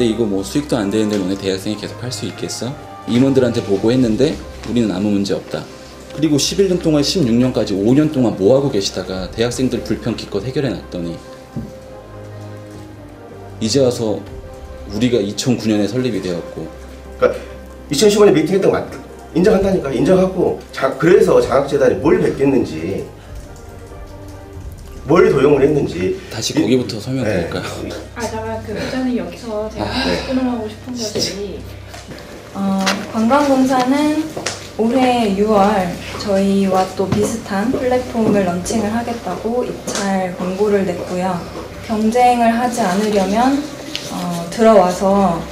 근데 이거 뭐 수익도 안 되는데 너네 대학생이 계속 할 수 있겠어? 임원들한테 보고했는데 우리는 아무 문제 없다. 그리고 11년 동안 16년까지 5년 동안 뭐 하고 계시다가 대학생들 불편 기껏 해결해 놨더니 이제 와서 우리가 2009년에 설립이 되었고 그러니까 2015년 미팅했던 거 맞, 인정한다니까 인정하고 자, 그래서 장학재단이 뭘 뵙겠는지 뭘 도용을 했는지 다시 이- 거기부터 설명드릴까요? 네. 아, 나 그, 저는 여기서 제가 네. 끊어가고 싶은 것이 어, 관광공사는 올해 6월 저희와 또 비슷한 플랫폼을 런칭을 하겠다고 입찰 공고를 냈고요. 경쟁을 하지 않으려면 어, 들어와서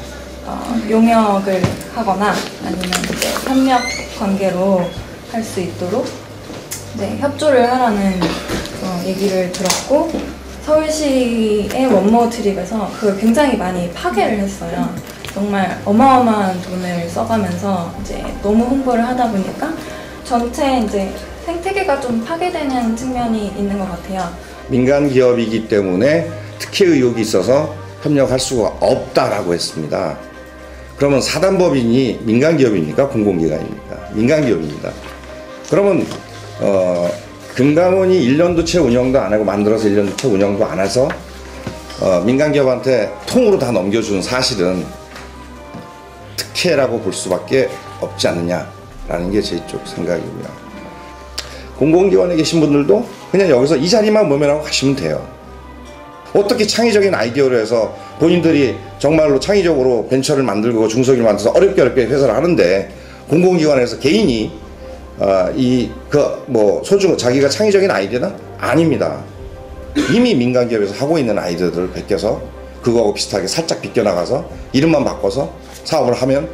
어, 용역을 하거나 아니면 이제 협력 관계로 할 수 있도록 네, 협조를 하라는 어, 얘기를 들었고 서울시의 원모 트립에서 그걸 굉장히 많이 파괴를 했어요. 정말 어마어마한 돈을 써가면서 이제 너무 홍보를 하다 보니까 전체 이제 생태계가 좀 파괴되는 측면이 있는 것 같아요. 민간 기업이기 때문에 특혜 의혹이 있어서 협력할 수가 없다라고 했습니다. 그러면 사단법인이 민간 기업입니까? 공공기관입니까? 민간 기업입니다. 그러면 어, 금감원이 1년도 채 운영도 안 하고 만들어서 1년도 채 운영도 안 해서 어, 민간 기업한테 통으로 다 넘겨준 사실은 특혜라고 볼 수밖에 없지 않느냐라는 게 제 쪽 생각이고요. 공공기관에 계신 분들도 그냥 여기서 이 자리만 모면하고 가시면 돼요. 어떻게 창의적인 아이디어로 해서 본인들이 정말로 창의적으로 벤처를 만들고 중소기를 만들어서 어렵게 어렵게 회사를 하는데 공공기관에서 개인이 어, 이그 뭐 소중 자기가 창의적인 아이디어는 아닙니다. 이미 민간 기업에서 하고 있는 아이디어들을 베껴서 그거하고 비슷하게 살짝 비껴나가서 이름만 바꿔서 사업을 하면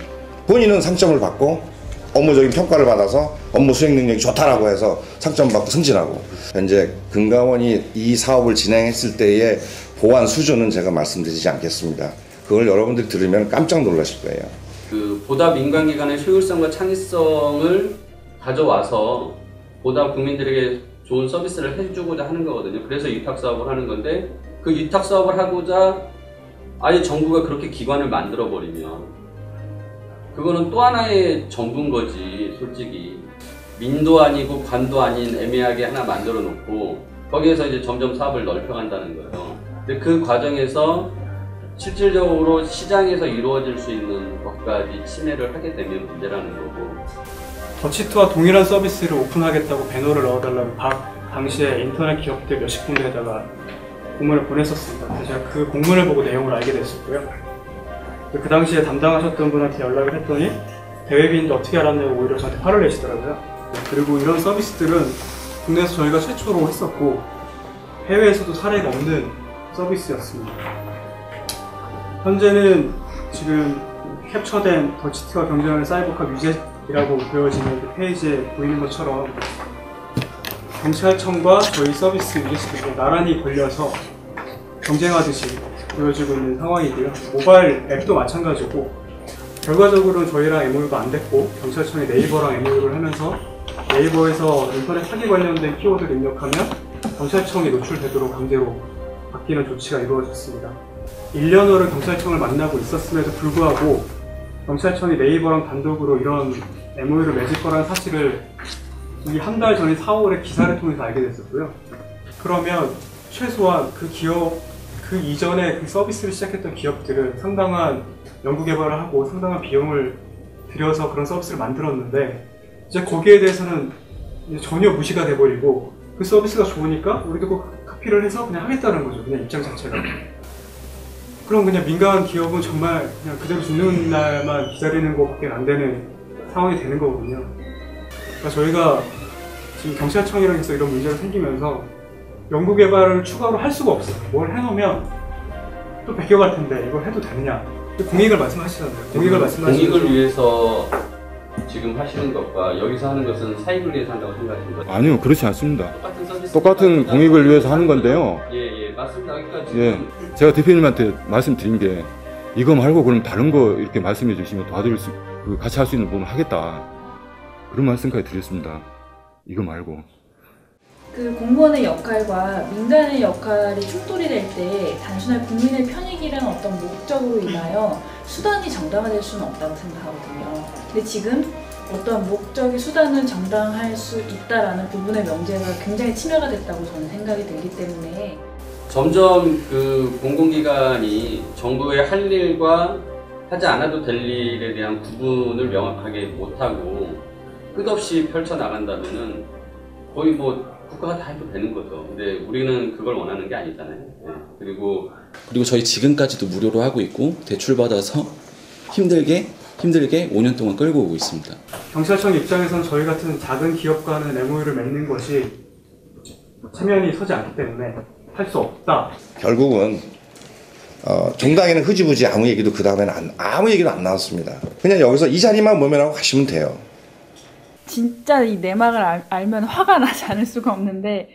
본인은 상점을 받고 업무적인 평가를 받아서 업무 수행 능력이 좋다라고 해서 상점 받고 승진하고 현재 금감원이 이 사업을 진행했을 때의 보안 수준은 제가 말씀드리지 않겠습니다. 그걸 여러분들이 들으면 깜짝 놀라실 거예요. 그 보다 민간 기관의 효율성과 창의성을 가져와서 보다 국민들에게 좋은 서비스를 해주고자 하는 거거든요. 그래서 위탁 사업을 하는 건데 그 위탁 사업을 하고자 아예 정부가 그렇게 기관을 만들어 버리면 그거는 또 하나의 정부인 거지 솔직히 민도 아니고 관도 아닌 애매하게 하나 만들어 놓고 거기에서 이제 점점 사업을 넓혀간다는 거예요. 근데 그 과정에서 실질적으로 시장에서 이루어질 수 있는 것까지 침해를 하게 되면 문제라는 거고 더치트와 동일한 서비스를 오픈하겠다고 배너를 넣어달라고 각 당시에 인터넷 기업들 몇십 군데에다가 공문을 보냈었습니다. 제가 그 공문을 보고 내용을 알게 됐었고요. 그 당시에 담당하셨던 분한테 연락을 했더니 대외비인데 어떻게 알았냐고 오히려 저한테 화를 내시더라고요. 그리고 이런 서비스들은 국내에서 저희가 최초로 했었고 해외에서도 사례가 없는 서비스였습니다. 현재는 지금 캡처된 더치트와 경쟁하는 사이버카 뮤직 이라고 보여지는 그 페이지에 보이는 것처럼 경찰청과 저희 서비스 뮤직들이 나란히 걸려서 경쟁하듯이 보여지고 있는 상황이고요. 모바일 앱도 마찬가지고 결과적으로는 저희랑 MOU가 안 됐고 경찰청이 네이버랑 MOU를 하면서 네이버에서 인터넷 사기 관련된 키워드를 입력하면 경찰청이 노출되도록 강제로 바뀌는 조치가 이루어졌습니다. 1년호를 경찰청을 만나고 있었음에도 불구하고 경찰청이 네이버랑 단독으로 이런 MOU를 맺을 거라는 사실을 이 한 달 전인 4월에 기사를 통해서 알게 됐었고요. 그러면 최소한 그 기업, 그 이전에 그 서비스를 시작했던 기업들은 상당한 연구 개발을 하고 상당한 비용을 들여서 그런 서비스를 만들었는데 이제 거기에 대해서는 이제 전혀 무시가 돼버리고 그 서비스가 좋으니까 우리도 그 카피를 해서 그냥 하겠다는 거죠. 그냥 입장 자체가. 그럼 그냥 민간 기업은 정말 그냥 그대로 죽는 날만 기다리는 것밖에 안 되는 상황이 되는 거거든요. 그러니까 저희가 지금 경찰청이랑 해서 이런 문제가 생기면서 연구 개발을 추가로 할 수가 없어요. 뭘 해놓으면 또 베껴갈 텐데 이걸 해도 되느냐. 공익을 말씀하시잖아요. 공익을 말씀하시는 공익을 위해서 지금 하시는 것과 여기서 하는 것은 사익을 위해서 한다고 생각하시는 거죠? 아니요, 그렇지 않습니다. 똑같은 똑같은 공익을 위해서 하는 건데요. 예, 예, 맞습니다. 그러니까 지금 예, 제가 대표님한테 말씀드린 게 이거 말고 그럼 다른 거 이렇게 말씀해 주시면 도와드릴 수, 그 같이 할 수 있는 부분 하겠다. 그런 말씀까지 드렸습니다. 이거 말고. 그 공무원의 역할과 민간의 역할이 충돌이 될 때 단순한 국민의 편익이라는 어떤 목적으로 인하여 수단이 정당화될 수는 없다고 생각하거든요. 근데 지금 어떤 목적이 수단을 정당할 수 있다라는 부분의 명제가 굉장히 침해가 됐다고 저는 생각이 들기 때문에 점점 그 공공기관이 정부의 할 일과 하지 않아도 될 일에 대한 구분을 명확하게 못하고 끝없이 펼쳐나간다면은 거의 뭐 국가가 다 해도 되는 거죠. 근데 우리는 그걸 원하는 게 아니잖아요. 예. 그리고 그리고 저희 지금까지도 무료로 하고 있고 대출 받아서 힘들게 힘들게 5년 동안 끌고 오고 있습니다. 경찰청 입장에선 저희 같은 작은 기업과는 MOU를 맺는 것이 체면이 서지 않기 때문에 할 수 없다. 결국은 어, 정당에는 흐지부지 아무 얘기도 그 다음에는 안- 아무 얘기도 안 나왔습니다. 그냥 여기서 이 자리만 모면하고 가시면 돼요. 진짜 이 내막을 알, 알면 화가 나지 않을 수가 없는데